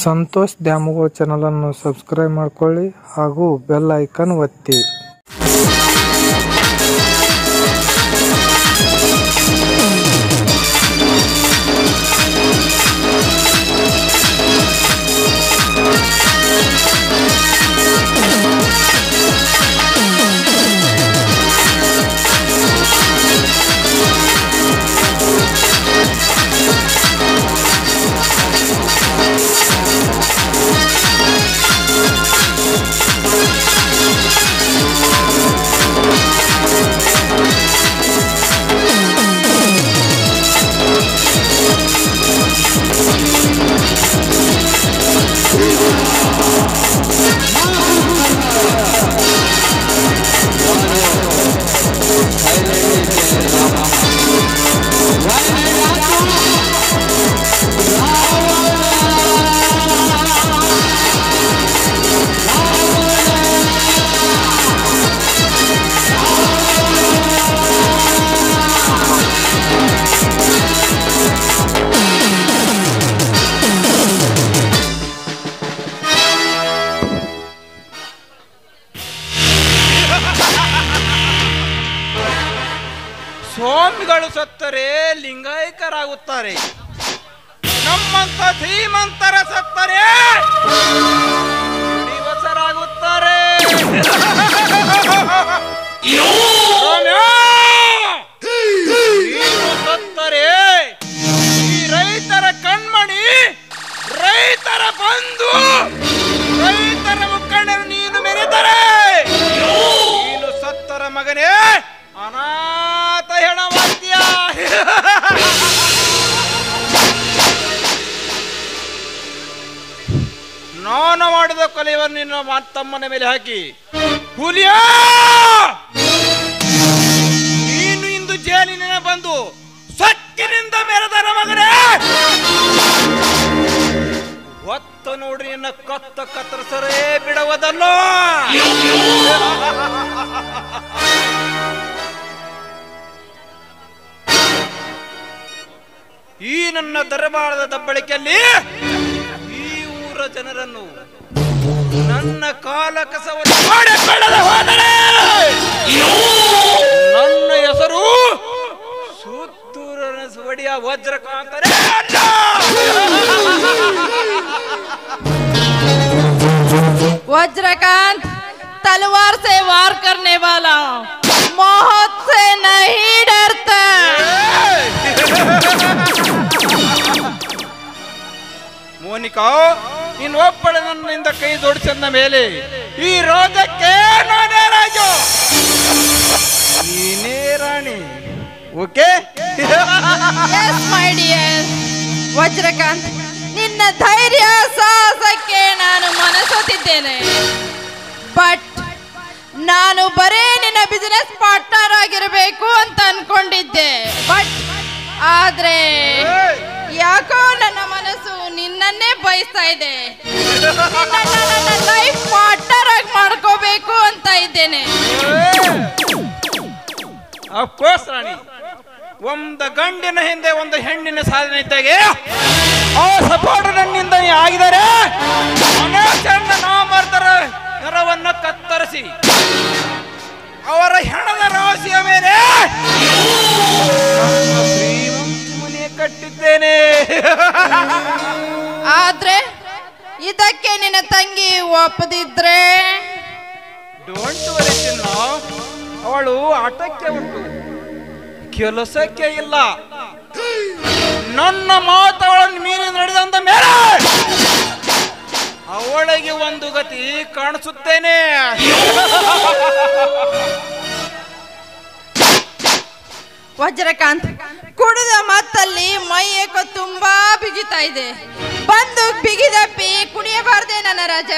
ಸಂತೋಷ್ ದ್ಯಾಮವ್ವ ಚಾನಲನ್ನು ಸಬ್ಸ್ಕ್ರೈಬ್ ಮಾಡ್ಕೊಳ್ಳಿ ಹಾಗೂ ಬೆಲ್ ಐಕನ್ ಒತ್ತಿ. ಸತ್ತರೆ ಲಿಂಗಾಯಕರಾಗುತ್ತಾರೆ. ನಮ್ಮಂತ ಧೀಮಂತರ ಸತ್ತರೆ ದಿವಸರಾಗುತ್ತಾರೆ. ಸತ್ತರೆ, ಈ ರೈತರ ಕಣ್ಮಣಿ, ರೈತರ ಬಂಧು, ರೈತರ ಮುಖಂಡರು ನೀನು ಮೆರೆದರೆ. ನೀನು ಸತ್ತರ ಮಗನೇ ಹೆಣವಾಗ್ತೀಯ ನಾನು ಮಾಡಿದ ಕೊಲೆಯನ್ನು ನಿನ್ನ ತಮ್ಮನ ಮೇಲೆ ಹಾಕಿ. ಹುಲಿಯಾ! ನೀನು ಇಂದು ಜೇಲಿನ ಬಂದು ಸಕ್ಕಿನಿಂದ ಮೆರೆದರ ಮಗನೇ! ಒತ್ತ ನೋಡಿ ನಿನ್ನ ಕತ್ತ ಕತ್ತರಿಸರೇ ಬಿಡುವುದಲ್ಲ ಈ ನನ್ನ ದರಬಾರದ ದಬ್ಬಳಿಕೆಯಲ್ಲಿ ಈ ಊರ ಜನರನ್ನು ನನ್ನ ಕಾಲ ಕಸವನ್ನು ಮಾಡಿಕೊಳ್ಳದೆ ಹೋದರೆ ನನ್ನ ಹೆಸರು ಸುತ್ತೂರನ ಒಡೆಯ ವಜ್ರಕಾಂತನೇ ಅಲ್ಲ वज्रकांत तलवार से वार करने वाला मौत से नहीं डरता ಮೋನಿಕಾ ನೀನು ಒಬ್ಬಳೆ ನನ್ನಿಂದ ಕೈ ದೊಡ್ಸಂದ ಮೇಲೆ. ಈ ರೋಗಕ್ಕೆ ನಾನೇ ರಾಜು. ನೀನೇ ರಾಣಿ. ಓಕೆ? ವಜ್ರಕಾಂತ್ ನಿನ್ನ ಧೈರ್ಯ ಸಾಹಸಕ್ಕೆ ನಾನು ಮನಸೋತಿದ್ದೇನೆ. ಬಟ್ ನಾನು ಬರೇ ನಿನ್ನ ಬಿಸಿನೆಸ್ ಪಾರ್ಟ್ನರ್ ಆಗಿರಬೇಕು ಅಂತ ಅನ್ಕೊಂಡಿದ್ದೆ. ಬಟ್ ಆದ್ರೆ ಯಾಕೋ ನನ್ನ ಮನಸ್ಸು ನಿನ್ನನ್ನೇ ಬಯಸ್ತಾ ಇದೆ. ಲೈಫ್ ಪಾರ್ಟ್ನರ್ ಆಗಿ ಮಾಡ್ಕೋಬೇಕು ಅಂತ ಇದ್ದೇನೆ. Of course Rani. ಒಂದು ಗಂಡಿನ ಹಿಂದೆ ಒಂದು ಹೆಣ್ಣಿನ ಸಾಧನೆ ಇದ್ದಾಗೆ ಆ ಸಪೋರ್ಟ್ ನನ್ನಿಂದ ಚಂದ ನಾ ನಾಮರ್ದರ ನರವನ್ನ ಕತ್ತರಿಸಿ ಅವರ ಹೆಣದ ರಹಸ್ಯ ಮೇಲೆ ಶ್ರೀಮಂತ ಮನೆ ಕಟ್ಟಿದ್ದೇನೆ. ನಿನ್ನ ತಂಗಿ ಒಪ್ಪದಿದ್ರೆ? ಡೋಂಟ್ ವರಿ ಚಿನ್ನ. ಅವಳು ಆಟಕ್ಕೆ ಉಂಟು. ಕೆಲಸಕ್ಕೆ ಇಲ್ಲ. ನನ್ನ ಮಾತು ಅವಳನ್ನು ಮೀರಿ ನಡೆದಂದ ಮೇಲೆ ಅವಳಿಗೆ ಒಂದು ಗತಿ ಕಾಣಿಸುತ್ತೇನೆ. ವಜ್ರಕಾಂತ್ ಕುಡಿದ ಮತ್ತಲ್ಲಿ ಮೈಯಕ ತುಂಬಾ ಬಿಗಿತಾ ಇದೆ. ಬಂದು ಬಿಗಿದಪ್ಪಿ ಕುಡಿಯಬಾರ್ದೆ ನನ್ನ ರಾಜ.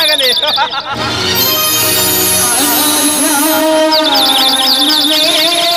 ಆಗಲಿ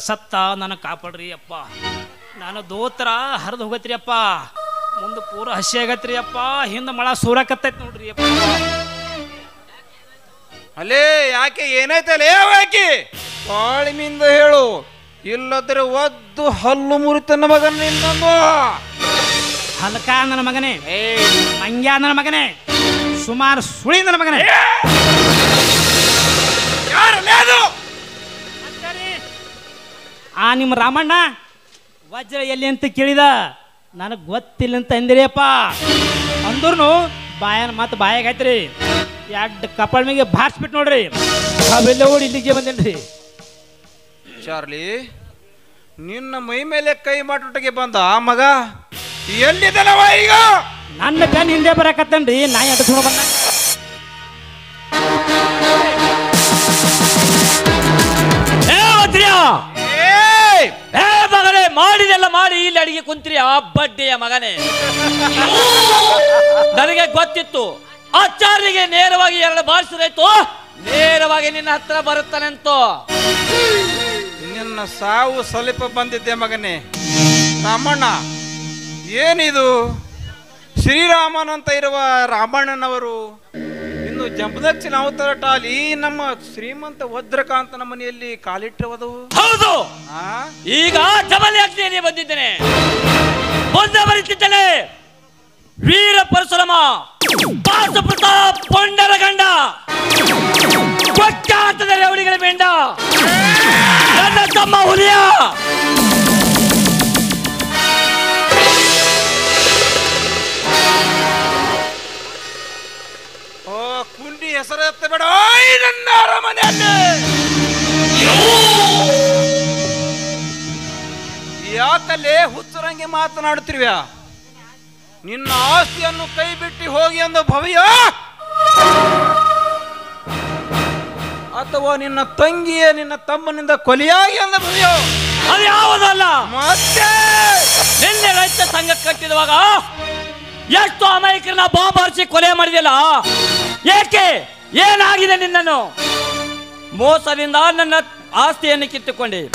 ಸತ್ತ ನನ್ನ ಕಾಪಾಡ್ರಿ ಅಪ್ಪ. ನಾನು ದೋತ್ರ ಹರಿದು ಹೋಗತ್ರಿ ಅಪ್ಪ. ಮುಂದೆ ಪೂರ ಹಸಿ ಆಗತ್ರಿ ಅಪ್ಪ. ಹಿಂದೆ ಮಳ ಸೂರಕತ್ತೈತಿ ನೋಡ್ರಿ ಅಪ್ಪ. ಅಲೇ ಯಾಕೆ ಏನಾಯ್ತಲೇ ಯಾಕೆ ಬಾಳಿಮಿಂದ ಹೇಳು. ಇಲ್ಲದ್ರೆ ಒದ್ದು ಹಲ್ಲು ಮುರಿತನ್ನ ಮಗನ ನಿನ್ನೊಂದು. ಹಲಕ ನನ್ನ ಮಗನೇ. ಏ. ಮಂಗ್ಯ ನನ್ನ ಮಗನೇ. ಸುಮಾರು ಸುಳಿ ನನ್ನ ಮಗನೇ. ಯಾರು ಆ ನಿಮ್ಮ ರಾಮಣ್ಣ ವಜ್ರ ಎಲ್ಲಿ ಅಂತ ಕೇಳಿದ? ನನಗೆ ಗೊತ್ತಿಲ್ಲ ಅಂತ ಅಂದಿರಿಯಪ್ಪ. ಅಂದ್ರೂ ಬಾಯನ್ ಮತ್ತೆ ಬಾಯಾಗ ಐತ್ರಿ ಎರಡು ಕಪಾಳ ಮೇಲೆ ಬಾರ್ಸ್ಬಿಟ್ಟು ನೋಡ್ರಿ. ಅವೆಲ್ಲ ಓಡಿ ಇಲ್ಲಿಗೆ ಬಂದೇನ್ರಿ. ಚಾರ್ಲಿ ನಿನ್ನ ಮೈ ಮೇಲೆ ಕೈ ಮಾಡಿಗೆ ಬಂದ ಆ ಮಗ ಎಲ್ಲಿದ್ದನವ ಈಗ? ನನ್ನ ಕಣ್ ಹಿಂದೆ ಬರಕತ್ತನ್ರಿ. ನಾಯಿ ಅಡ್ಸ್ಕೊಂಡು ಬಂದ. ಏಯ್! ಮಾಡಿದೆಲ್ಲ ಮಾಡಿ ಇಲ್ಲಿ ಅಡಿಗೆ ಕುಂತ್ರಿ ಆ ಬಡ್ಡಿಯ ಮಗನೇ. ನನಗೆ ಗೊತ್ತಿತ್ತು ಆಚಾರ್ಯಗೆ ನೇರವಾಗಿ ಎರಡು ಬಾರಿಸಿದಾಯ್ತು ನೇರವಾಗಿ ನಿನ್ನ ಹತ್ರ ಬರುತ್ತಾನೆಂತೋ. ನಿನ್ನ ಸಾವು ಸ್ವಲ್ಪ ಬಂದಿದ್ದೆ ಮಗನೇ. ರಾಮಣ್ಣ ಏನಿದು? ಶ್ರೀರಾಮನಂತ ಇರುವ ರಾಮಣ್ಣನವರು ಇನ್ನು ನಾವು ತರಟ ಟಾಲಿ ನಮ್ಮ ಶ್ರೀಮಂತ ವಜ್ರಕಾಂತನ ಮನೆಯಲ್ಲಿ ಕಾಲಿಟ್ಟಿರುವುದು ಹೌದು. ಈಗ ಜಮಲಿ ಅಕ್ಷಿಯಲ್ಲಿ ಬಂದಿದ್ದೇನೆ. ಬಂದ ಬರೀತಿದ್ದೇನೆ ವೀರ ಪರಶುರಮ ಪ್ರತಾಪ್ ಪೊಂಡರ ಗಂಡ ಕೊಚ್ಚಾಟದ ರೇವಡಿಗಳ ಬೇಂಡ ನನ್ನ ತಮ್ಮ ಹುಲಿಯ. ಹೆಸರು ಎತ್ತ ಬೇಡ. ಓಯ್ ನನ್ನ ಅರಮನೆಯಲ್ಲಿ. ಯಾಕಲ್ಲೇ ಹುಚ್ಚರಂಗೆ ಮಾತನಾಡುತ್ತಿರುವ? ನಿನ್ನ ಆಸ್ತಿಯನ್ನು ಕೈ ಬಿಟ್ಟು ಹೋಗಿ ಎಂದು ಭವ್ಯ? ಅಥವಾ ನಿನ್ನ ತಂಗಿಯೇ ನಿನ್ನ ತಮ್ಮನಿಂದ ಕೊಲೆಯಾಗಿ ಎಂದು ಭವ್ಯ? ಅದು ಯಾವುದಲ್ಲ? ಮತ್ತೆ? ನಿನ್ನೆ ರೈತ ಸಂಘ ಕಟ್ಟಿರುವಾಗ ಎಷ್ಟು ಅಮಾಯಕರನ್ನ ಬಾಂಬ್ ಹರಿಸಿ ಕೊಲೆ ಮಾಡಿದೆಯಲ್ಲ? ಏಕೆ? ಏನಾಗಿದೆ ನಿನ್ನನ್ನು? ಮೋಸದಿಂದ ನನ್ನ ಆಸ್ತಿಯನ್ನು ಕಿತ್ತುಕೊಂಡೆ.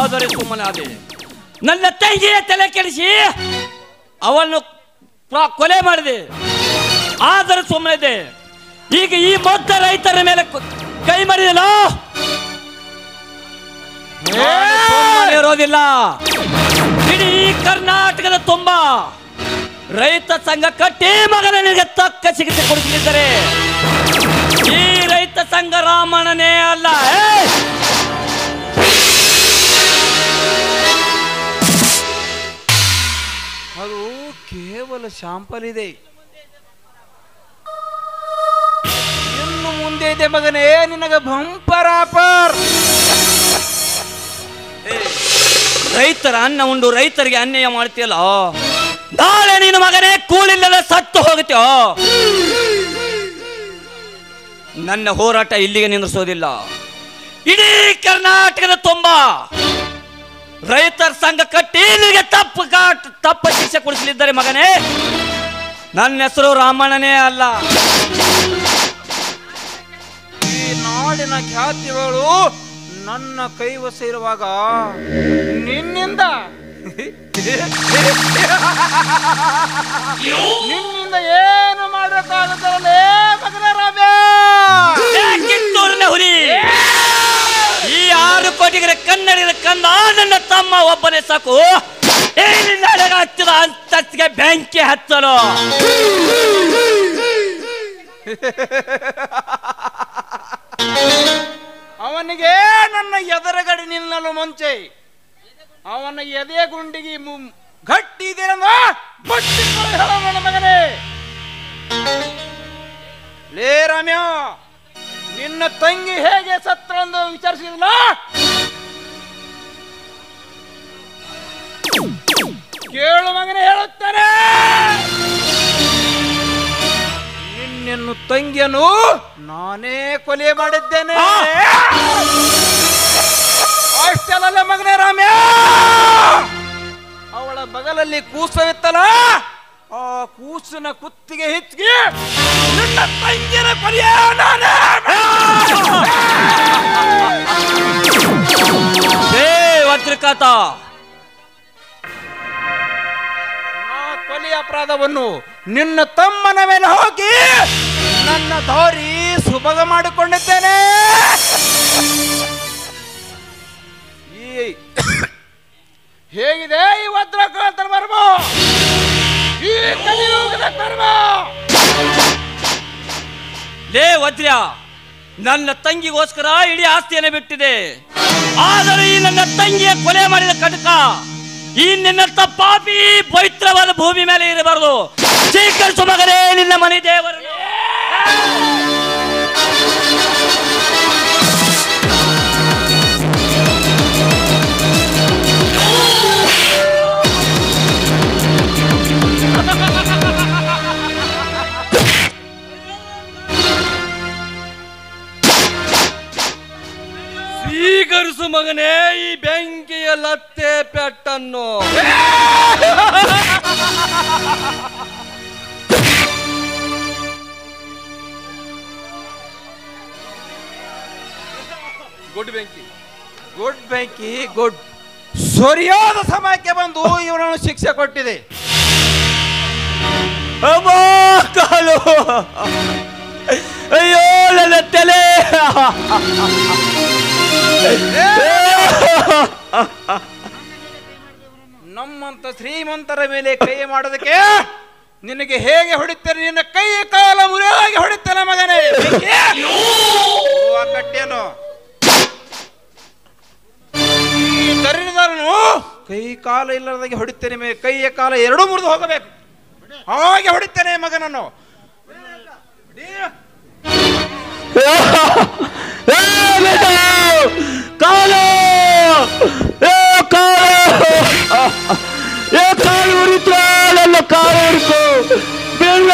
ಆದರೆ ಸುಮ್ಮನಾದೆ. ನನ್ನ ತಂಗಿಯ ತಲೆ ಕೆಡಿಸಿ ಅವನ್ನು ಪ್ರ- ಕೊಲೆ ಮಾಡಿದೆ. ಆದರೆ ಸುಮ್ಮನೆ ಇದೆ ಈಗ ಈ ಮೊತ್ತ ರೈತರ ಮೇಲೆ ಕೈ ಮಾಡಿದಲ್ಲ ಸುಮ್ಮನೆ ಇರೋದಿಲ್ಲ. ಇಡೀ ಕರ್ನಾಟಕದ ತುಂಬ ರೈತ ಸಂಘ ಕಟ್ಟಿ ಮಗನಿಗೆ ನಿನಗೆ ತಕ್ಕ ಚಿಕಿತ್ಸೆ ಕೊಡಿಸಲಿದ್ದಾರೆ ಈ ರೈತ ಸಂಘ ರಾಮಣ್ಣನೇ ಅಲ್ಲ! ಅದು ಕೇವಲ ಶಾಂಪಲ್ ಇದೆ. ಇನ್ನು ಮುಂದೆ ಇದೆ ಮಗನೇ ನಿನಗೆ ಬಂಪರ್ ಆಪರ್ ರೈತರ ಅನ್ನ ಉಂಡು ರೈತರಿಗೆ ಅನ್ಯಾಯ ಮಾಡ್ತೀಯಲ್ಲ? ನಾಳೆ ನಿನ್ನ ಮಗನೇ ಕೂಲಿಲ್ಲದೆ ಸತ್ತು ಹೋಗುತ್ತೋ ನನ್ನ ಹೋರಾಟ ಇಲ್ಲಿಗೆ ನಿಂದ್ರಿಸೋದಿಲ್ಲ. ಇಡೀ ಕರ್ನಾಟಕದ ತುಂಬ ರೈತರ ಸಂಘ ಕಟ್ಟಿ ನಿಮಗೆ ತಪ್ಪು ಕಾಟ್, ತಪ್ಪ ಶಿಕ್ಷೆ ಕೊಡಿಸಲಿದ್ದಾರೆ ಮಗನೇ. ನನ್ನ ಹೆಸರು ರಾಮಣ್ಣನೇ ಅಲ್ಲ. ಈ ನಾಡಿನ ಖ್ಯಾತಿಗಳು ನನ್ನ ಕೈವಶ ಇರುವಾಗ ನಿನ್ನಿಂದ ನಿನ್ನಿಂದ ಏನು ಮಾಡೋಕ್ಕಾಗುತ್ತಲ್ಲೇ ಮಗನ ರಾಮ್ಯ? ಹುಲಿ! ಈ ಆರು ಕೋಟಿಗರ ಕನ್ನಡಿಗರ ಕಂದ ನನ್ನ ತಮ್ಮ ಒಬ್ಬನೇ ಸಾಕು. ಏ ನಿನ್ನ ಹಣೆಗೆ ಅಂತಿಗೆ ಅಂತಸ್ತಿಗೆ ಬೆಂಕಿ ಹತ್ತಲು ಅವನಿಗೆ ನನ್ನ ಎದುರುಗಡೆ ನಿಲ್ಲಲು ಮುಂಚೆ ಅವನ ಎದೆ ಗುಂಡಿಗೆ ಗಟ್ಟಿ ನನ್ನ ಲೇ ರಮ್ಯ, ನಿನ್ನ ತಂಗಿ ಹೇಗೆ ಸತ್ತಳೆಂದು ವಿಚಾರಿಸಿದ್ಲ ಕೇಳು ಮಗನೇ, ಹೇಳುತ್ತಾನೆ. ನಿನ್ನನ್ನು ತಂಗಿಯನ್ನು ನಾನೇ ಕೊಲೆ ಮಾಡಿದ್ದೇನೆ. ಅಷ್ಟಲ್ಲ ಮಗನೇ ರಾಮ್ಯ! ಅವಳ ಬಗಲಲ್ಲಿ ಕೂಸವಿತ್ತಲ್ಲ? ಆ ಕೂಸಿನ ಕುತ್ತಿಗೆ ಹೆಚ್ಚಿಗೆ ನಿನ್ನ ತಂಗಿನ ಕೊಲೆಯ ನಾನೇ ವಜ್ರಕಾತ! ಆ ಕೊಲೆಯ ಅಪರಾಧವನ್ನು ನಿನ್ನ ತಮ್ಮನ ಮೇಲೆ ಹೋಗಿ ನನ್ನ ದಾರಿ ಸುಭಗ ಮಾಡಿಕೊಂಡಿದ್ದೇನೆ! ಹೇಗಿದೆ? ಈ ವಜ್ರಕಾಂತನ ಮರ್ಮ? ಈ ಲೇ ವಜ್ರ, ನನ್ನ ತಂಗಿಗೋಸ್ಕರ ಇಡೀ ಆಸ್ತಿಯನ್ನು ಬಿಟ್ಟಿದೆ. ಆದರೆ ಈ ನನ್ನ ತಂಗಿಯ ಕೊಲೆ ಮಾಡಿದ ಕಟಕ, ಈ ನಿನ್ನ ಪಾಪಿ ಪವಿತ್ರವಾದ ಭೂಮಿ ಮೇಲೆ ಇರಬಾರದು. ಸ್ವೀಕರಿಸು ಮಗನೇ ನಿನ್ನ ಮನೆ ದೇವರು ಸ್ವೀಕರಿಸು ಮಗನೇ ಈ ಬೆಂಕಿಯ ಲತ್ತೆ ಪೆಟ್ಟನ್ನು. ಗುಡ್ ಬೆಂಕಿ. ಗುಡ್ ಬೆಂಕಿ ಗುಡ್. ಸರಿಯಾದ ಸಮಯಕ್ಕೆ ಬಂದು ಇವನನ್ನು ಶಿಕ್ಷೆ ಕೊಟ್ಟಿದೆ. ಅಮ್ಮಾ ಕಾಲು. ಅಯ್ಯೋ ನನ್ನ ತಲೆ. ನಮ್ಮಂತ ಶ್ರೀಮಂತರ ಮೇಲೆ ಕೈ ಮಾಡೋದಕ್ಕೆ ನಿನಗೆ ಹೇಗೆ ಹೊಡಿತಾರೆ ನಿನ್ನ ಕೈ ಕಾಲ ಮುರಿಯಾಗಿ ಹೊಡಿತೇನೆ ಮಗನೇ. ಕಟ್ಟೇನು ದರಿದ್ರನು ಕೈ ಕಾಲ ಇಲ್ಲದಾಗೆ ಹೊಡಿತೇನೆ ಮೇ ಕೈಯ ಕಾಲ ಎರಡೂ ಮುರಿದು ಹೋಗಬೇಕು. ಹಾಗೆ ಹೊಡಿತೇನೆ ಮಗನನ್ನು. ಏ ಕಾಲು ಏ ಕಾಲು ಉರಿತು ನನ್ನ ಕಾಲು ಉರಿತು ಬೆಳ್ಳ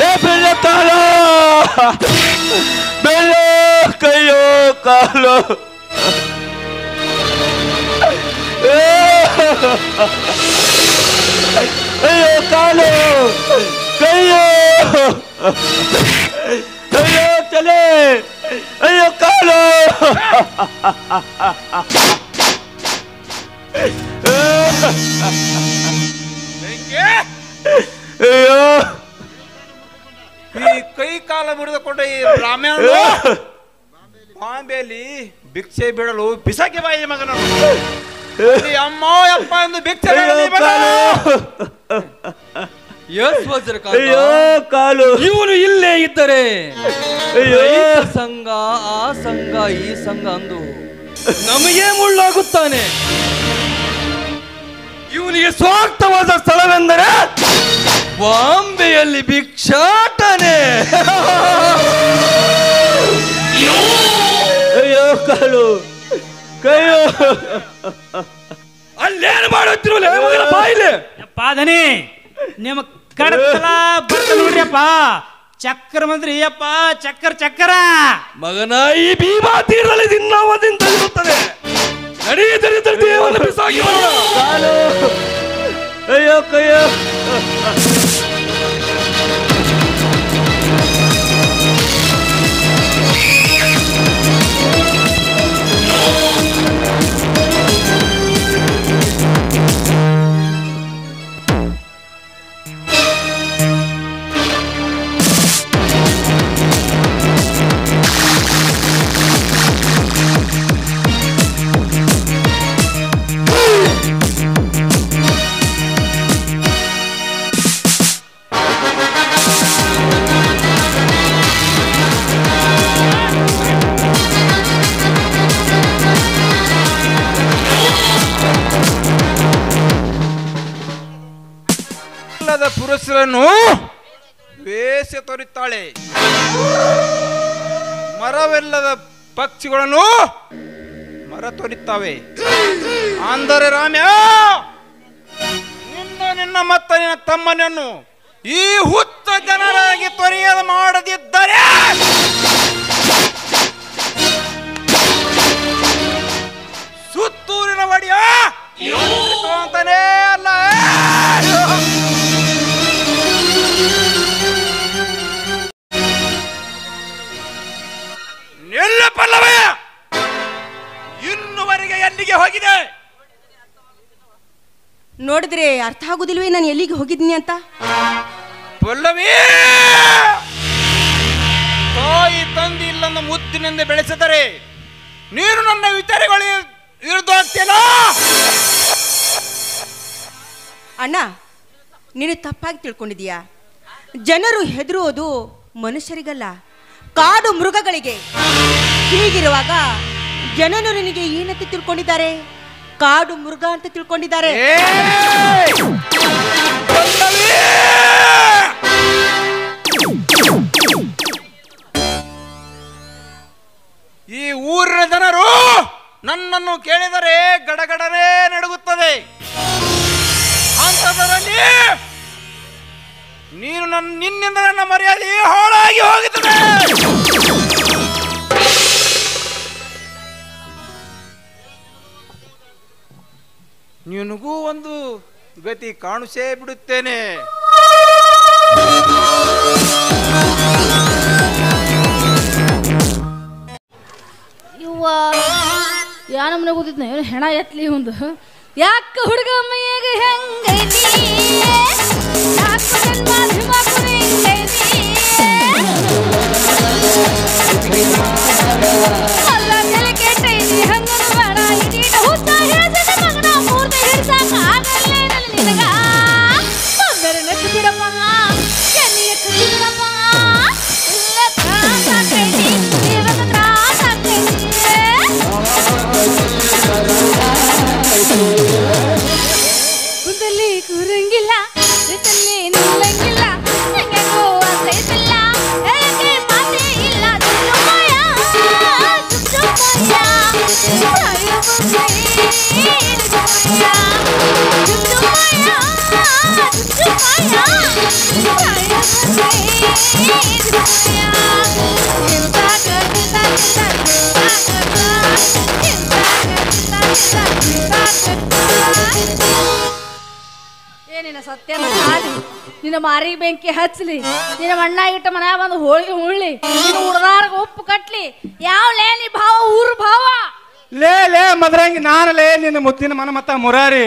ಏ ಬೆಳ್ಳ ಕಾಲು ಬೆಳ್ಳ ಕೈಯೋ ಕಾಲು ಅಯ್ಯೋ ಕಾಲು ಕೈಯೋ ಅಯ್ಯೋ ತಲೆ ಅಯ್ಯೋ ಕಾಲು ಬೆಂಕಿ! ಅಯ್ಯೋ ಈ ಕೈ ಕಾಲ ಮುರಿದುಕೊಂಡ ಈ ಬ್ರಾಹ್ಮಣ ಬಾಂಬೆಯಲ್ಲಿ ಭಿಕ್ಷೆ ಬಿಡಲು ಬಿಸಾಕಿ ಬಾಯಿ ಮಗನನ್ನು ಅಲ್ಲಿ ಅಮ್ಮ ಅಪ್ಪ ಎಂದು ಭಿಕ್ಷೆ ಅಯ್ಯೋ ಕಾಲ. ಅಯ್ಯೋ ಕಾಲು. ಇವನು ಇಲ್ಲೇ ಇದ್ದರೆ. ಅಯ್ಯೋ. ರೈತ ಸಂಘ ಆ ಸಂಘ ಈ ಸಂಘ ಅಂದು ನಮಗೆ ಮುಳ್ಳಾಗುತ್ತಾನೆ. ಇವನಿಗೆ ಸ್ವಾರ್ಥವಾದ ಸ್ಥಳವೆಂದರೆ ಬಾಂಬೆಯಲ್ಲಿ ಭಿಕ್ಷಾಟನೆ. ಅಯ್ಯೋ ಕಾಲು. ಕೈಯೋ. ಅಲ್ಲೇನು ಮಾಡುತ್ತಿರುವ ಬಾಯಿಲೆ. ಪಾದನೆ ದನಿ ನಿಮ್ಮ ಕಡತಲ ಬರ್ತ ನೋಡ್ರಿಯಪ್ಪ ಚಕ್ರ ಮಂದ್ರಿ ಅಪ್ಪ ಚಕ್ಕರ್ ಚಕ್ಕರ ಮಗನ ಈ ಭೀಮಾ ತೀರದಲ್ಲಿ ದಿನ್ನವದಿಂದ ಇರುತ್ತದೆ. ನಡಿ ದರಿದ್ರ ದೇವನ ಬಿಸಾಗಿ ಅಯ್ಯೋ ಕೈಯೋ. ಪಕ್ಷಿಗಳನ್ನು ಮರ ತೋರಿದ್ದಾವೆ ಅಂದರೆ ರಾಮ್ಯ, ನಿನ್ನ ನಿನ್ನ ಮತ್ತ ನಿನ್ನ ತಮ್ಮನನ್ನು ಈ ಹುತ್ತ ಜನರಾಗಿ ತೊರೆಯದ ಮಾಡದಿದ್ದರೆ ಸುತ್ತೂರಿನ ಒಡೆಯ ಅಂತಾನೇ ನಿಲ್ಲ ಪಲ್ಲವೇ! ಇನ್ನುವರೆಗೆ ಎಲ್ಲಿಗೆ ಹೋಗಿದೆ? ನೋಡಿದ್ರೆ ಅರ್ಥ ಆಗುದಿಲ್ವೇ ನಾನು ಎಲ್ಲಿಗೆ ಹೋಗಿದ್ದೀನಿ ಅಂತ? ಪಲ್ಲವಿ! ತಾಯಿ ತಂದೆ ಇಲ್ಲಂದ ಮುದ್ದಿನಿಂದ ಬೆಳೆಸಿದರೆ ನೀನು ನನ್ನ ವಿಚಾರಗಳು ವಿರುದ್ಧ ಅಣ್ಣ ನೀನು ತಪ್ಪಾಗಿ ತಿಳ್ಕೊಂಡಿದೀಯಾ ಜನರು ಹೆದರುವುದು ಮನುಷ್ಯರಿಗಲ್ಲ. ಕಾಡು ಮೃಗಗಳಿಗೆ. ಹೀಗಿರುವಾಗ ಜನರು ನಿನಗೆ ಏನಂತ ತಿಳ್ಕೊಂಡಿದ್ದಾರೆ? ಕಾಡು ಮೃಗ ಅಂತ ತಿಳ್ಕೊಂಡಿದ್ದಾರೆ. ಈ ಊರಿನ ಜನರು ನನ್ನನ್ನು ಕೇಳಿದರೆ ಗಡಗಡನೆ ನಡುಗುತ್ತದೆ. ಅಂಥದರಲ್ಲಿ ನೀನು ನನ್ನ ನಿನ್ನಿಂದ ನನ್ನ ಮರ್ಯಾದೆ ಹಾಳಾಗಿ ಹೋಗುತ್ತದೆ. ನಿನಗೂ ಒಂದು ಗತಿ ಕಾಣಿಸೇ ಬಿಡುತ್ತೇನೆ. ಇವ್ವ ಯಾ ನಮ್ನೆ ಗೊತ್ತಿದ್ನ ಹೆಣ ಎತ್ತಲಿ ಒಂದು. ಯಾಕ ಹುಡುಗ ಮೈಯಾಗ ಹೆಂಗೈತಿ ಯಾಕ ಜನ್ಮ ಹಿಮ ಕುರಿಂಗೈತಿ ಏನಿನ ಸತ್ಯ ನಿನ್ನ ಮಾರಿಗೆ ಬೆಂಕಿ ಹಚ್ಚಲಿ ನಿನ್ನ ಮಣ್ಣ ಇಟ್ಟ ಮನ್ಯಾಗ ಬಂದು ಹೋಳಿಗೆ ಉಳ್ಳಿ ನಿನ್ನ ಉಡ್ದಾರ್ಗ ಉಪ್ಪು ಕಟ್ಲಿ. ಯಾವ ಲೇನಿ ಭಾವ, ಊರು ಭಾವ? ಲೇ ಲೇ ಮದ್ರಂಗಿ ನಾನು ಲೇ ನಿನ್ನ ಮುದ್ದಿನ ಮನ ಮತ್ತ ಮುರಾರಿ.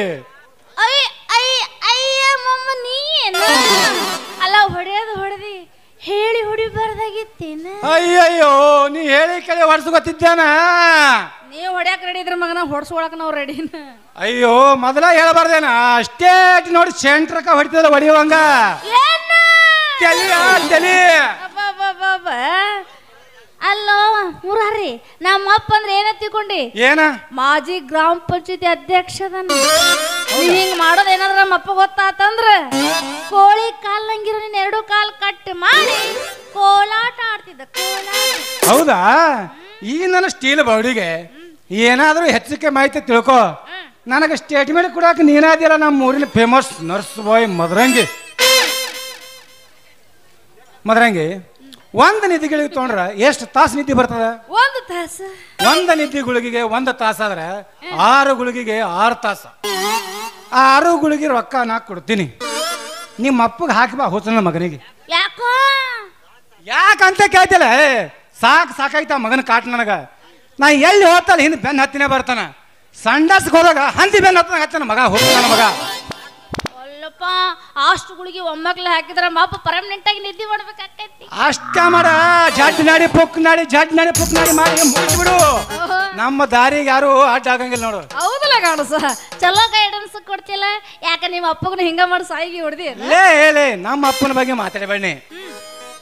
ಅಲ್ಲ ಹೊಡೆಯೋದು ಹೊಡೆದಿ. ಹೇಳಿ ಹೊಡಿಬಾರ್ದಾಗಿತ್ತೇನ? ಅಯ್ಯಯ್ಯೋ ನೀ ಹೇಳಿ ಕೇಳಿ ಹೊಡ್ಸ್ಕೊತಿದ್ದಾನ? ನೀವು ಹೊಡ್ಯಾಕ ರೆಡಿ ಇದ್ರ ಮಗನ ಹೊಡ್ಸ್ಕೊಳಕ್ ನಾವು ರೆಡಿ ಅಯ್ಯೋ ಮೊದಲ ಹೇಳಬಾರ್ದೇನ? ಅಷ್ಟೇ ನೋಡಿ ಸೆಂಟ್ರಕ ಹೊಡಿತದ ಹೊಡಿಯುವಂಗ. ಏನ? ತಲಿ ತಲಿ. ಅಲ್ಲೋ ಮುರಾರಿ ನಮ್ಮ ಅಪ್ಪ ಅಂದ್ರೆ ಏನ ತಿಳ್ಕೊಂಡಿ? ಏನ? ಮಾಜಿ ಗ್ರಾಮ ಪಂಚಾಯತಿ ಅಧ್ಯಕ್ಷ ಹಿಂಗ್ ಮಾಡೋದ್ ಏನಾದ್ರ ನಮ್ಮ ಅಪ್ಪ ಗೊತ್ತಾತಂದ್ರ? ಕೋಳಿ ಕಾಲ್ ನಂಗಿರೋ ನೀನ್ ಎರಡು ಕಾಲ್ ಕಟ್ ಮಾಡಿ ಕೋಲಾಟ ಆಡ್ತಿದ್ದ ಕೋಲಾಟ. ಹೌದಾ? ಈ ನನ್ನ ಸ್ಟೀಲ್ ಬೌಡಿಗೆ ಏನಾದ್ರೂ ಹೆಚ್ಚಿಗೆ ಮಾಹಿತಿ ತಿಳ್ಕೊ. ನನಗೆ ಸ್ಟೇಟ್ಮೆಂಟ್ ಕೊಡಕ್ಕೆ ನೀನಾದಿಲ್ಲ ನಮ್ಮ ಊರಿನ ಫೇಮಸ್ ನರ್ಸ್ ಬಾಯ್ ಮದರಂಗಿ. ಮದರಂಗಿ ಒಂದು ನಿಧಿಗಳಿಗೆ ತೊಗೊಂಡ್ರೆ ಎಷ್ಟು ತಾಸು ನಿದ್ದೆ ಬರ್ತದ? ಒಂದು ತಾಸು. ಒಂದು ನಿದ್ದೆ ಗುಳಿಗೆಗೆ ಒಂದು ತಾಸಾದ್ರೆ ಆರು ಗುಳಿಗೆಗೆ ಆರು ತಾಸ. ಆರು ಗುಳಿಗೆ ರೊಕ್ಕ ನಾ ಕೊಡ್ತೀನಿ. ನಿಮ್ಮ ಅಪ್ಪಗೆ ಹಾಕಿ ಬಾ ಹೋತನ ಮಗನಿಗೆ. ಯಾಕೋ? ಯಾಕಂತ ಕೇಳ್ತಿಲ್ಲ? ಸಾಕು ಸಾಕ್ ಸಾಕಾಯ್ತ ಮಗನ ಕಾಟ ನನಗ. ನಾ ಎಲ್ಲಿ ಹೋಗ್ತಲ್ಲ ಹಿಂದೆ ಬೆನ್ನ ಹತ್ತಿನೇ ಬರ್ತಾನ. ಸಂಡಸ್ಗೆ ಹೋದಾಗ ಹಂದಿ ಬೆನ್ನ ಹತ್ತನ ಹತ್ತಾನ ಮಗ ಹೋಗ್ತಾನ ಮಗ. ಅಲ್ಲಪ್ಪ ಅಷ್ಟುಗಳಿಗೆ ಒಮ್ಮಕ್ಳು ಹಾಕಿದ್ರೆ ಮಾಪ ಪರ್ಮನೆಂಟ್ ಆಗಿ ನಿದ್ದೆ ಮಾಡ್ಬೇಕಾಕೈತಿ ಅಷ್ಟ ಮಾಡ ಜಡ್ ನಾಡಿ ಪುಕ್ ನಾಡಿ ಜಡ್ ನಾಡಿ ಪುಕ್ ನಾಡಿ ಮಾಡಿ ಮುಗಿಸ್ಬಿಡು. ನಮ್ಮ ದಾರಿಗೆ ಯಾರು ಅಡ್ಡ ಆಗಂಗಿಲ್ಲ ನೋಡು. ಹೌದಲ್ಲ ಕಾಣಸ ಚಲೋ ಗೈಡೆನ್ಸ್ ಕೊಡ್ತಿಲ್ಲ. ಯಾಕ ನಿಮ್ಮ ಅಪ್ಪಗನ ಹಿಂಗ ಮಾಡಿ ಸಾಯಿಗೆ ಹೊಡ್ದಿ ಲೇ ಲೇ ನಮ್ಮ ಅಪ್ಪನ ಬಗ್ಗೆ ಮಾತಾಡಬೇಡಿ.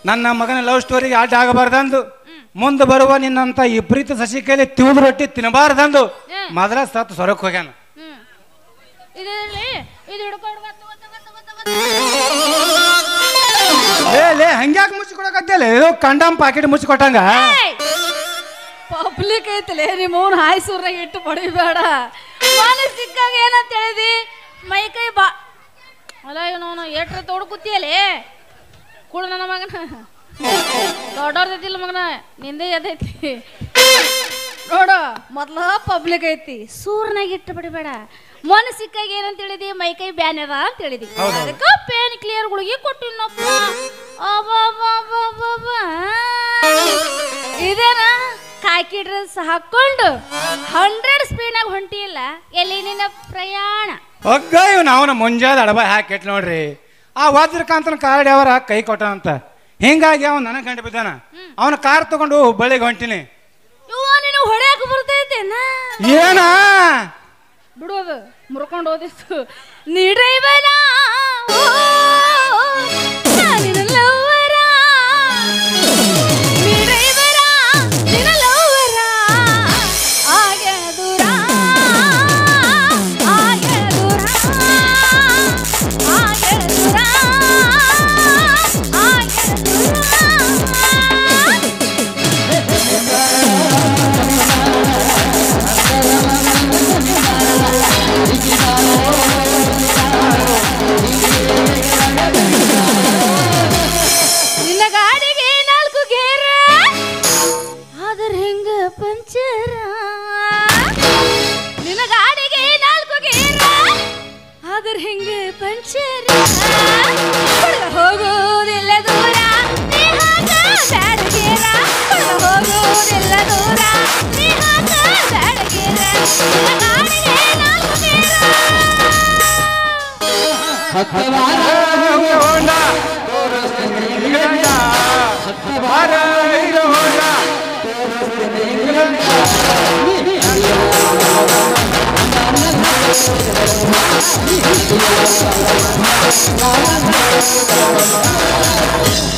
ನನ್ನ ಮಗನ ಲವ್ ಸ್ಟೋರಿಗೆ ಅಡ್ಡ ಆಗಬಾರ್ದಂದು. ಮುಂದೆ ಬರುವ ನಿನ್ನಂತ ವಿಪರೀತ ಸಸಿ ಕೈಲಿ ತಿವಿದು ರೊಟ್ಟಿ ತಿನ್ನಬಾರ್ದಂದು. ಮೊದಲ ಸತ್ತು ಸೊರಕ್ ಹೋಗ್ಯಾನ. ಇದು ಹಿಡ್ಕೊಂಡು ಹಂಗ್ಯಾಕೆ ಮುಚ್ಚಿಕೊಡಕತ್ತಲ್ಲ ಏನೋ ಕಂಡಮ್ ಪಾಕೆಟ್ ಮುಚ್ಚಿಕೊಟ್ಟಂಗ? ಪಬ್ಲಿಕ್ ಐತಲೇ ನಿಮ್ಮ ಹಾಯ್ ಸೂರ್ಯಾಗೆ ಇಟ್ಟು ಪಡಿಬೇಡ ಮನೆ ಸಿಕ್ಕಾಗ ಏನಂತ ಹೇಳಿದಿ? ಮೈ ಕೈ ಬಾ ಅಲ್ಲ ಇವನು ಏಟ್ರ ತೋಡ್ ಕೂತಿಯಲೇ ಕೂಡ ನನ್ನ ಮಗನ. ದೊಡ್ಡವ್ರದಿಲ್ಲ ಮಗನ, ನಿಂದೆ ಎದೈತಿ. ನೋಡು, ಮೊದ್ಲ ಪಬ್ಲಿಕ್ ಐತಿ. ಸೂರ್ನಾಗ ಇಟ್ಟು ಬಿಡಬೇಡ. ಮೊನ್ನೆ ಸಿಕ್ಕಾಗ ಏನಂತ ಹೇಳಿದಿ? ಮೈ ಕೈ ಬ್ಯಾನ್ ಅದ ಅಂತ ಹೇಳಿದಿ. ಅದಕ್ಕೆ ಪೇನ್ ಕ್ಲಿಯರ್ ಗುಳಿಗೆ ಕೊಟ್ಟಿನಪ್ಪ. ಇದೇನ ಕಾಕಿ ಡ್ರೆಸ್ ಹಾಕೊಂಡು ಹಂಡ್ರೆಡ್ ಸ್ಪೀಡ್ನಾಗ ಹೊಂಟಿಲ್ಲ ಎಲ್ಲಿ ನಿನ್ನ ಪ್ರಯಾಣ? ಒಗ್ಗ ಇವ್ ಅವನ ಮುಂಜಾದ ಅಡಬ ಹಾಕಿಟ್ ನೋಡ್ರಿ. ಆ ವಜ್ರಕಾಂತನ ಕಾರ್ಡ್ ಅವರ ಕೈ ಕೊಟ್ಟನಂತ. ಹಿಂಗಾಗಿ ಅವನು ನನಗೆ ಗಂಟು ಬಿದ್ದಾನ. ಅವನ ಕಾರ್ ತಗೊಂಡು ಹುಬ್ಬಳ್ಳಿಗೆ ಹೊಂಟಿನಿ. ಇವ ನೀನು ಹೊಡ್ಯಾಕ ಬರ್ತೈತೇನ? ಏನ? ಬಿಡೋದು ಮುರ್ಕೊಂಡು ಓದಿಸ್ತು ನೀ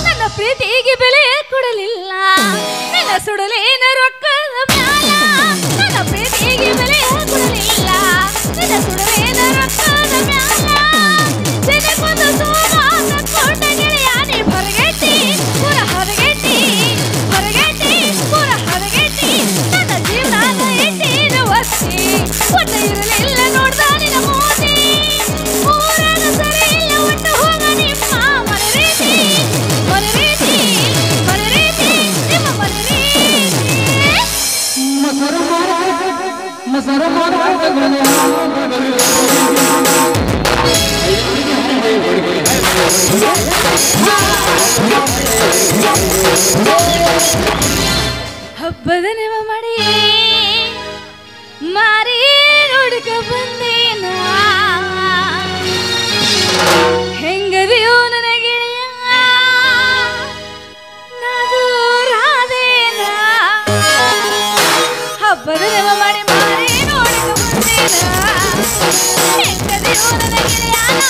ನನ್ನ ಪ್ರೀತಿಗೆ ಬೆಲೆ ಕೊಡಲಿಲ್ಲ. ನನ್ನ ಸುಡಲೇನ ರೊಕ್ಕದ ಮ್ಯಾಲ. ನನ್ನ ಪ್ರೀತಿಗೆ ಬೆಲೆ ಹಬ್ಬದ ನೆವ ಮಾಡಿ ಮಾರಿ ನೋಡ್ಕ ಬಂದೇನ? ಹೆಂಗದಿಯೋ ನನಗೆ ಗೆಳೆಯ ನಾದು ರಾಧೇನ? ಹಬ್ಬದ ನೆವ ಮಾಡಿ ಮಾರಿ ನೋಡ್ಕ ಬಂದೇನ? ಹೆಂಗದಿಯೋ ನನ್ನ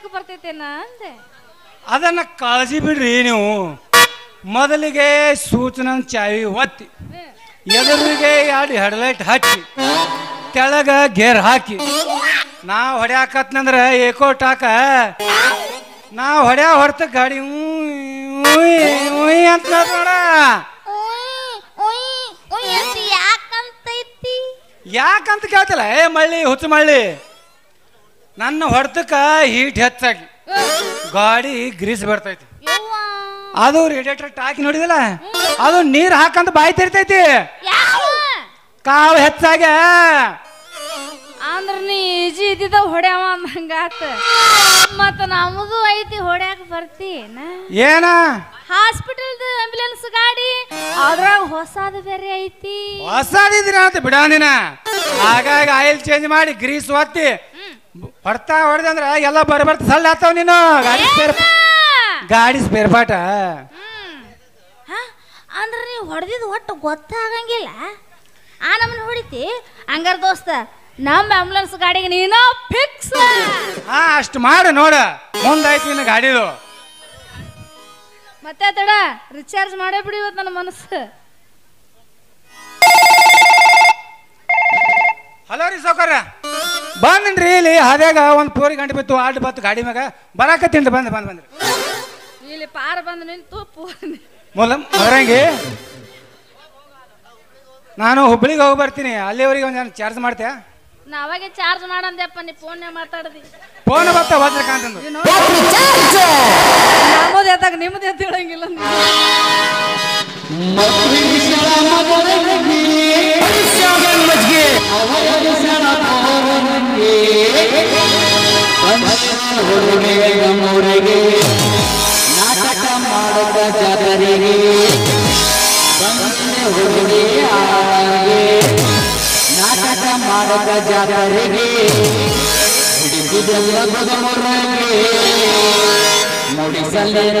ಹೊಡ್ಯಾಕ ಬರ್ತೈತೇನ ಅಂದೆ. ಅದನ್ನ ಕಾಳಜಿ ಬಿಡ್ರಿ ನೀವು. ಮೊದಲಿಗೆ ಸೂಚನ ಚಾವಿ ಒತ್ತಿ. ಎದುರಿಗೆ ಎರಡು ಹೆಡ್ಲೈಟ್ ಹಚ್ಚಿ. ಕೆಳಗ ಗೇರ್ ಹಾಕಿ. ನಾ ಹೊಡ್ಯಾಕತ್ನಂದ್ರ ಏಕೋ ಟಾಕ. ನಾ ಹೊಡ್ಯಾ ಹೊಡ್ತ ಗಾಡಿ ಉಯ್ ಅಂತ ನೋಡ. ಯಾಕಂತ ಕೇಳ್ತಿಲ್ಲ. ಏ ಮಳ್ಳಿ ಹುಚ್ಚು ಮಳ್ಳಿ. ನನ್ನ ಹೊಡ್ತಕ್ಕ ಹೀಟ್ ಹೆಚ್ಚಾಗಿ. ಗಾಡಿ ಗ್ರೀಸ್ ಬರ್ತೈತಿ. ಅದು ರೇಡಿಯೇಟರ್ ಟಾಕಿ ನೋಡಿದಲ್ಲ? ಅದು ನೀರ್ ಹಾಕಂತ ಬಾಯಿ ತೆರಿತೈತಿ. ಕಾವು ಹೆಚ್ಚಾಗ ಅಂದ್ರ ನೀ ಈಜಿ ಇದ್ದಿದ್ದ ಹೊಡ್ಯಾವ ಅಂದಂಗಾತ ಮತ್ತ ನಮಗೂ ಐತಿ ಹೊಡ್ಯಾಕ ಬರ್ತಿ ಏನ? ಹಾಸ್ಪಿಟಲ್ದ ಆಂಬ್ಯುಲೆನ್ಸ್ ಗಾಡಿ ಅದ್ರಾಗ ಹೊಸಾದ ಬೇರೆ ಐತಿ. ಹೊಸಾದಿದ್ರ ಅಂತ ಬಿಡಾನಿನ ಹಾಗಾಗಿ ಆಯಿಲ್ ಚೇಂಜ್ ಮಾಡಿ ಗ್ರೀಸ್ ಒತ್ತಿ. ಬರ್ತಾ ಹೊಡೆದಂದ್ರ ಎಲ್ಲ ಬರಬರ್ತ ಸಳ್ಳ ಆತಾವ ನೀನು. ಗಾಡಿ ಸ್ಪೇರ್ ಗಾಡಿ ಸ್ಪೇರ್ ಪಾಟ ಅಂದ್ರೆ ಅಂದ್ರ ನೀವು ಹೊಡೆದಿದ್ದು ಒಟ್ಟು ಗೊತ್ತಾಗಂಗಿಲ್ಲ. ಆ ನಮ್ಮನ್ನ ಹೊಡಿತಿ? ಹಂಗಾರ ದೋಸ್ತ ನಮ್ಮ ಆಂಬುಲೆನ್ಸ್ ಗಾಡಿಗೆ ನೀನು ಫಿಕ್ಸ್ ಹಾ ಅಷ್ಟು ಮಾಡು ನೋಡ. ಮುಂದಾಯ್ತು ನಿನ್ನ ಗಾಡಿದು. ಮತ್ತೆ ತಡ ರಿಚಾರ್ಜ್ ಮಾಡೇ ಬಿಡಿ ಇವತ್ತು ನನ್ನ ಮನಸ್ಸು. ಹಲೋ ರೀ ಸೌಕರ್ಯ ಬಂದ್ರಿ ಇಲ್ಲಿ ಹಾದ್ಯಾಗ ಒಂದು ಪೂರಿ ಗಂಟೆ ಬಿತ್ತು ಆಡ್ ಬತ್ತು ಗಾಡಿ ಮ್ಯಾಗ. ಬರಾಕತ್ತೀನಿ ಬಂದ್ ಬಂದ್ ಬಂದ್ರಿ. ಇಲ್ಲಿ ಪಾರ ಬಂದು ನಿಂತು ಮೊದಲಂಗಿ ಮದರಂಗಿ ನಾನು ಹುಬ್ಳಿಗೆ ಹೋಗಿ ಬರ್ತೀನಿ. ಅಲ್ಲಿವರೆಗೆ ಒಂದು ಚಾರ್ಜ್ ಮಾಡ್ತೀಯಾ? ನಾ ಅವಾಗೆ ಚಾರ್ಜ್ ಮಾಡಂದ್ಯಪ್ಪ ನೀ ಫೋನ್ ಮಾತಾಡದಿ. ಫೋನ್ ಬತ್ತ ನಮ್ಮದು ನಿಮ್ಮದು ಎದ್ದು ಹೇಳಂಗಿಲ್ಲ ನಾಟಕ ಮಾಡಕ ಜನರಿಗೆ ಬಂದೆ ಹುಡುಗಿ ಮಾಡಕ ಜಾಗರಿಗೆ ಹಿಡಿದಿದೆಲ್ಲ ಬದಮುರಗೆ ಮುಡಿಸಲಿನ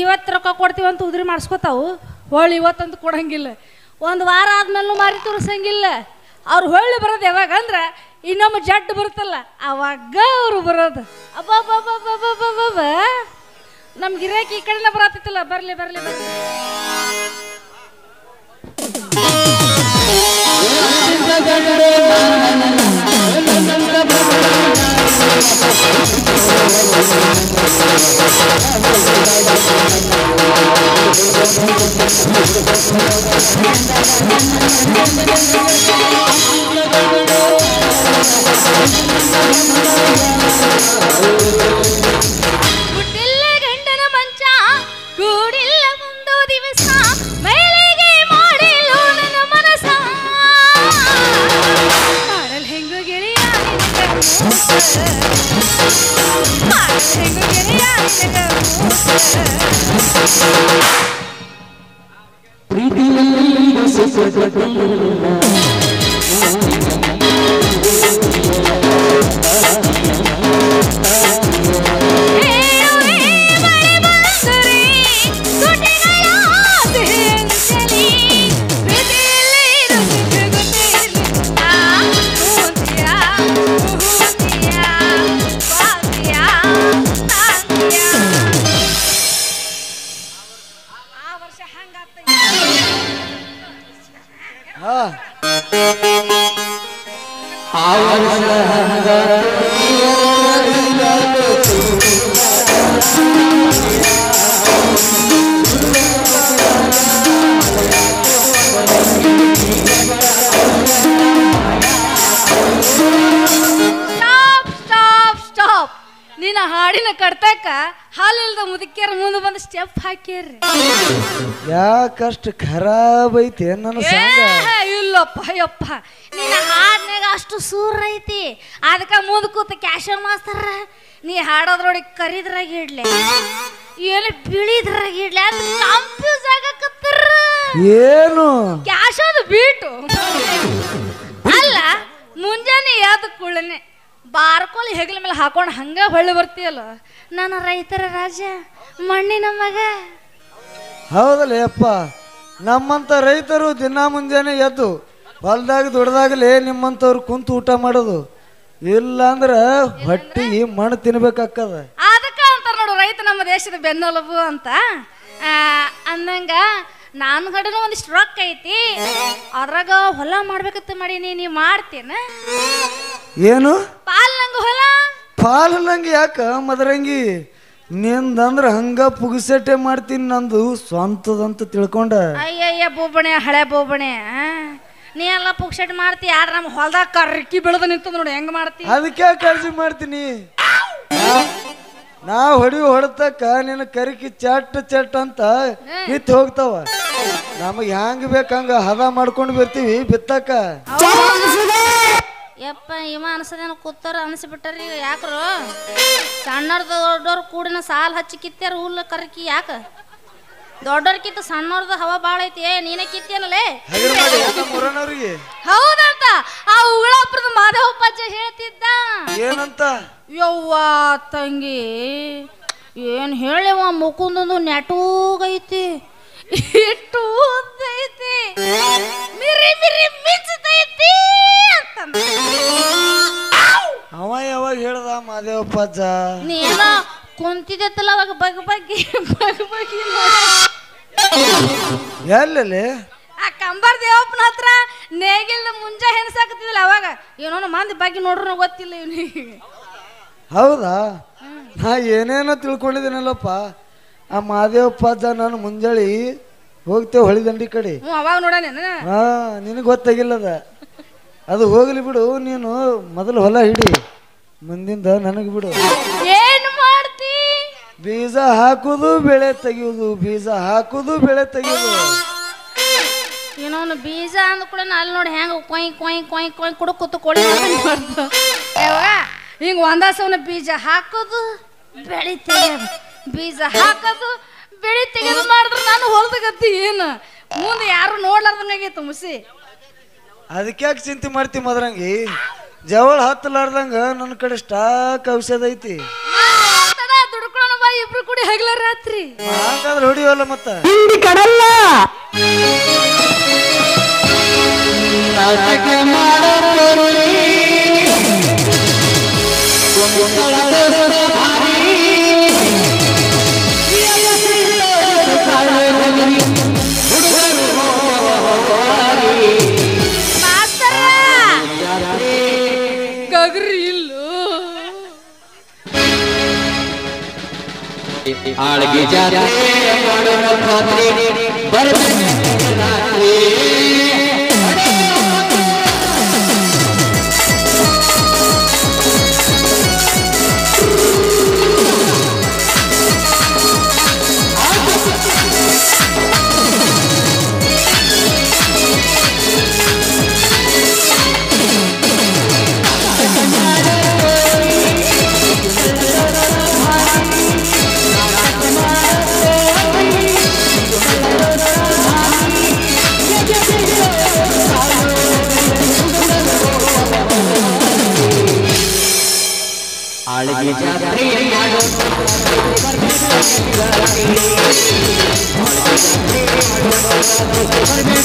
ಇವತ್ತು ರೊಕ್ಕ ಕೊಡ್ತೀವಿ ಅಂತ ಉದ್ರಿ ಮಾಡಿಸ್ಕೊತಾವು. ಹೊಳ್ಳಿ ಇವತ್ತಂತ ಕೊಡಂಗಿಲ್ಲ. ಒಂದು ವಾರ ಆದ್ಮೇಲೂ ಮಾರಿ ತೋರಿಸಂಗಿಲ್ಲ. ಅವ್ರು ಹೊಳ್ಳಿ ಬರೋದು ಯಾವಾಗ ಅಂದ್ರೆ ಇನ್ನೊಮ್ಮೆ ಜಡ್ಡು ಬರುತ್ತಲ್ಲ, ಅವಾಗ ಅವರು ಬರೋದು. ಅಬ್ಬಬ್ಬಬ್ಬಬ್ಬಬ್ಬಬ್ಬ. ನಮ್ಮ ಗಿರಾಕಿ ಈ ಕಡೆನೇ ಬರತ್ತಿತ್ತಲ್ಲ, ಬರಲಿ ಬರಲಿ ಬರಲಿ. Thank you. ಯಾಕಷ್ಟು ಖರಾಬ್ ಐತಿ ನನ್ನ ಏ, ಇಲ್ಲಪ್ಪ ಯಪ್ಪ. ನಿನ್ನ ಹಾಡ್ನಾಗ ಅಷ್ಟು ಸೂರ್ ಐತಿ. ಅದಕ್ಕ ಮುಂದ್ ಕೂತ ಕ್ಯಾಶನ್ ಮಾಸ್ತರ ನೀ ಹಾಡೋದ್ರೊಳಗೆ ಕರಿದ್ರಾಗ ಇಡ್ಲೆ. ಏನು ಬಿಳಿದ್ರಾಗ ಇಡ್ಲೆ ಅಂತ ಕನ್ಫ್ಯೂಸ್ ಆಗಕತ್ತರ. ಏನು? ಕ್ಯಾಶ್ ಅದು ಬೀಟು. ಅಲ್ಲ ಮುಂಜಾನೆ ಎದ್ದ ಕೂಡಲೇ ಬಾರ್ಕೊಳಿ ಹೆಗಲ ಮೇಲೆ ಹಾಕೊಂಡು ಹಂಗೆ ಹೊಳ್ಳಿ ಬರ್ತೀಯಲ್ಲ? ನಾನು ರೈತರ ರಾಜ ಮಣ್ಣಿನ ಮಗ. ಹೌದಲ್ಲ ಅಪ್ಪ ನಮ್ಮಂತ ರೈತರು ದಿನ ಮುಂಜಾನೆ ಎದ್ದು ಹೊಲ್ದಾಗ ದುಡ್ದಾಗಲೇ ನಿಮ್ಮಂಥವ್ರು ಕುಂತು ಊಟ ಮಾಡೋದು. ಇಲ್ಲ ಅಂದ್ರ ಹೊಟ್ಟಿಗೆ ಮಣ್ಣು ತಿನ್ಬೇಕಾಕ್ಕದ ಅದಕ್ಕ ಅಂತಾರ ನೋಡು ರೈತ ನಮ್ಮ ದೇಶದ ಬೆನ್ನೆಲುಬು ಅಂತ. ಆ, ಅಂದಂಗ ನಾನು ಕಡೆನೂ ಒಂದಿಷ್ಟು ರೊಕ್ಕ ಐತಿ ಅದ್ರಾಗ ಹೊಲ ಮಾಡ್ಬೇಕಂತ ಮಾಡೀನಿ ನೀ ಮಾಡ್ತೇನ? ಏನು? ಪಾಲು ನಂಗೆ ಯಾಕ ಮದರಂಗಿ? ನಿಂದಂದ್ರ ಹಂಗ ಪುಗಿಸೆಟ್ಟೆ ಮಾಡ್ತೀನಿ ನಂದು ಸ್ವಂತದಂತ ತಿಳ್ಕೊಂಡ. ಅಯ್ಯಯ್ಯ ಬೂಬಣೆ ಹಳೆ ಬೂಬಣೆ ನೀ ಎಲ್ಲ ಪುಗ್ಸೆಟ್ ಮಾಡ್ತಿ ಯಾರ ನಮ್ಮ ಹೊಲ್ದಾಗ ಕರ್ಕಿ ಬೆಳೆದ ನಿಂತು ನೋಡಿ ಹೆಂಗ್ ಮಾಡ್ತಿ? ಅದಕ್ಕೆ ಕಾಳಜಿ ಮಾಡ್ತೀನಿ? ನಾ ಹೊಡಿ ಹೊಡ್ತಕ್ಕ ನಿನ್ನ ಕರಿಕಿ ಚಟ್ ಚಟ್ ಅಂತ ಬಿತ್ತು ಹೋಗ್ತಾವ. ನಮಗೆ ಹ್ಯಾಂಗ ಬೇಕಂಗ ಹದ ಮಾಡ್ಕೊಂಡು ಬರ್ತೀವಿ ಬಿತ್ತಕ್ಕ. ಯಪ್ಪ ಇವ ಅನ್ಸದೇನ ಕೂತಾರ ಅನ್ಸಿಬಿಟ್ಟಾರ ಈಗ ಯಾಕ್ರು? ಸಣ್ಣವ್ರದ್ದು ದೊಡ್ಡವ್ರು ಕೂಡಿನ ಸಾಲ್ ಹಚ್ಚಿ ಕಿತ್ತಾರ ಹುಲ್ಲು ಕರ್ಕಿ ಯಾಕ? ದೊಡ್ಡವ್ರಕ್ಕಿಂತ ಸಣ್ಣವ್ರದ್ದು ಹವಾ ಭಾಳ ಐತಿ. ಏ ನೀನೇ ಕಿತ್ತೇನಲೇ ಹೌದಂತ? ಆ ಉಗಳಪ್ಪರದ ಮಾಧವಪ್ಪಜ್ಜ ಹೇಳ್ತಿದ್ದ. ಏನಂತ? ಯವ್ವ ತಂಗಿ ಏನ್ ಹೇಳಿವ ಮುಕುಂದೊಂದು ನೆಟೂಗೈತಿ ಇಟ್ಟು ಉದ್ದೈತಿ ಮಿರಿ ಮಿರಿ ಮಿಂಚತೈತಿ ಅಂತಂದ. ಅವ ಯಾವಾಗ ಹೇಳ್ದ ಮಾದೇವಪ್ಪಜ್ಜ ನೀನ ಕುಂತಿದ್ದಲ್ಲ ಅವಾಗ ಬಗ್ ಬಗ್ಗಿ ಬಗ್ ಬಗ್ಗಿ ಎಲ್ಲಲ್ಲಿ? ಆ ಕಂಬರ್ ದೇವಪ್ಪನ ಹತ್ರ ನೇಗಿಲ್ ಮುಂಜಾ ಹೆಣಸಾಕತ್ತಿದ್ದಿಲ್ಲ ಅವಾಗ ಏನೋ ಮಂದಿ ಬಗ್ಗೆ ನೋಡ್ರು ಗೊತ್ತಿಲ್ಲ ಇವನಿಗೆ. ಹೌದಾ? ನಾ ಏನೇನೋ ತಿಳ್ಕೊಂಡಿದ್ದೀನಲ್ಲಪ್ಪ. ಆ ಮಾದೇವಪ್ಪಜ್ಜ ನಾನು ಮುಂಜಾಳಿ ಹೋಗ್ತೇವೆ ಹೊಳಿದಂಡಿ ಕಡೆ. ಹ್ಞೂ ಅವಾಗ ನೋಡೋಣ ಹಾ ನಿನಗೆ ಗೊತ್ತಾಗಿಲ್ಲದ? ಅದು ಹೋಗ್ಲಿ ಬಿಡು ನೀನು ಮೊದಲು ಹೊಲ ಹಿಡಿ ಮುಂದಿಂದ ನನಗೆ ಬಿಡು. ಏನು ಮಾಡ್ತಿ? ಬೀಜ ಹಾಕುದು ಬೆಳೆ ತೆಗೆಯುವುದು ಬೀಜ ಹಾಕುದು ಬೆಳೆ ತೆಗಿಯೋದು. ಏನೋನು ಬೀಜ ಅಂದ ಕೂಡ ಅಲ್ಲಿ ನೋಡಿ ಹೆಂಗ ಕೊಯ್ ಕೊಯ್ ಕೊಯ್ ಕೊಯ್ ಕುಡ ಕೂತು ಕೋಳಿ ಹಿಂಗ ಒಂದಾಸವನ ಬೀಜ ಹಾಕೋದು ಬೆಳಿತೇವೆ ಬೀಜ ಹಾಕೋದು ಬೆಳಿ ತೆಗೆದು ಮಾಡಿದ್ರೆ ನಾನು ಹೊಲ್ದಾಗತ್ತಿ ಏನು? ಮುಂದೆ ಯಾರು ನೋಡ್ಲಾರ್ದಂಗಾಗೈತೆ ಮುಸಿ. ಅದಕ್ಕೆ ಯಾಕೆ ಚಿಂತೆ ಮಾಡ್ತಿ ಮದ್ರಂಗಿ? ಜವಳ ಹತ್ತಲಾರ್ದಂಗ ನನ್ನ ಕಡೆ ಸ್ಟಾಕ್ ಔಷಧ ಐತಿ. ದುಡ್ಕೊಳ್ಳೋಣ ಬಾ ಇಬ್ರು ಕೂಡಿ ಹಗಲ ರಾತ್ರಿ. ಹಂಗಾದ್ರೆ ಹೊಡಿಯೋಲ್ಲ ಮತ್ತ? ಕಡಲ್ಲ. ನಾಟಕ ಗಗ್ರಿ ಇಲ್ಲೋ ಆಳ್ಗೆ ಜಾತ್ರೆ ಮಾಡೋಣ ಖಾತ್ರಿ ಆಳ್ಗೆ